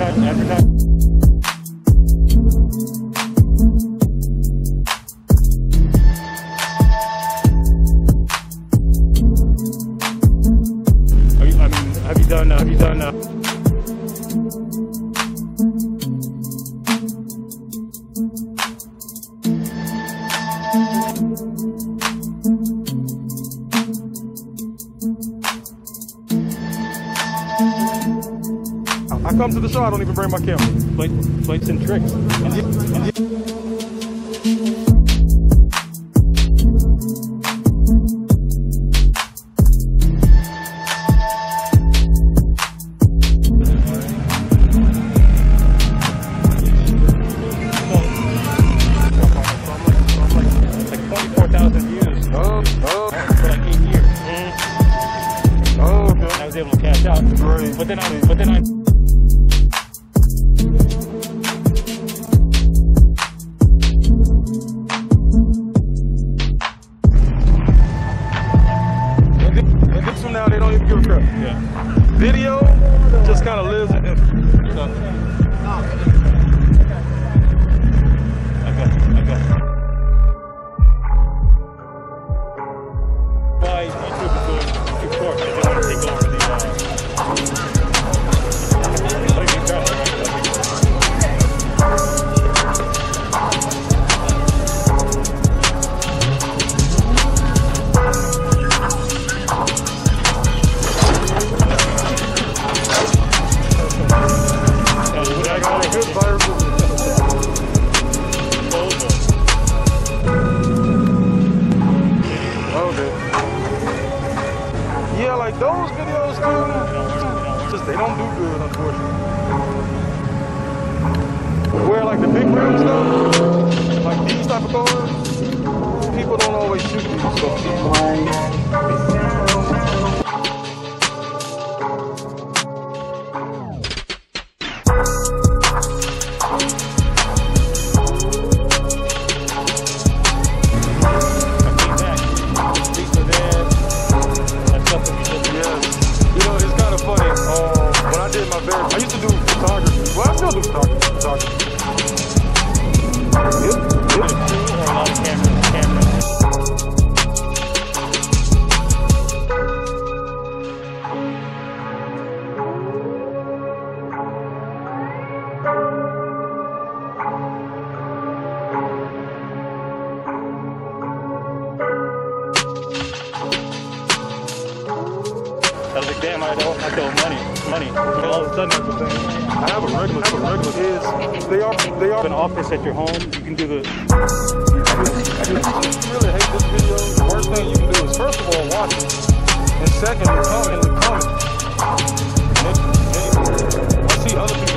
advertise, advertise. Come to the show, I don't even bring my camera. plates, plates and tricks. And you- and you- like 24,000 views Oh, oh, for like eight years. oh, I was able to cash out. Right. But then I, but then I. they don't do good, unfortunately. Where like the big rim stuff, like these type of cars, people don't always shoot these. So photography. Yep, yep. Office at your home. You can do the. Really hate this video, the worst thing you can do is first of all watch it, and comment in the comments. I see other people.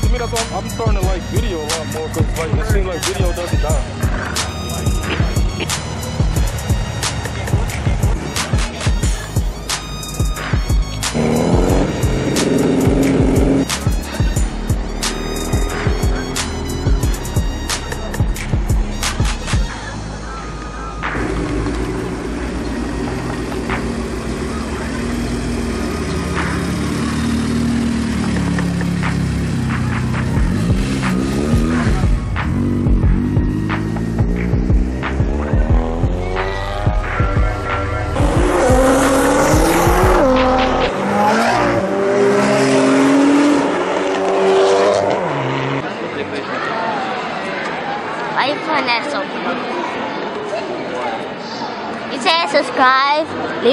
To me, that's why I'm, I'm starting to like video a lot more because like it seems like video doesn't die.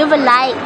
Leave a like